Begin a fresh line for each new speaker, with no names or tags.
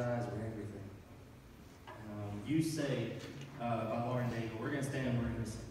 eyes are everything.
Um, you say, uh, by Lauren Daigle, we're gonna stand, we're gonna sing.